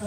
あ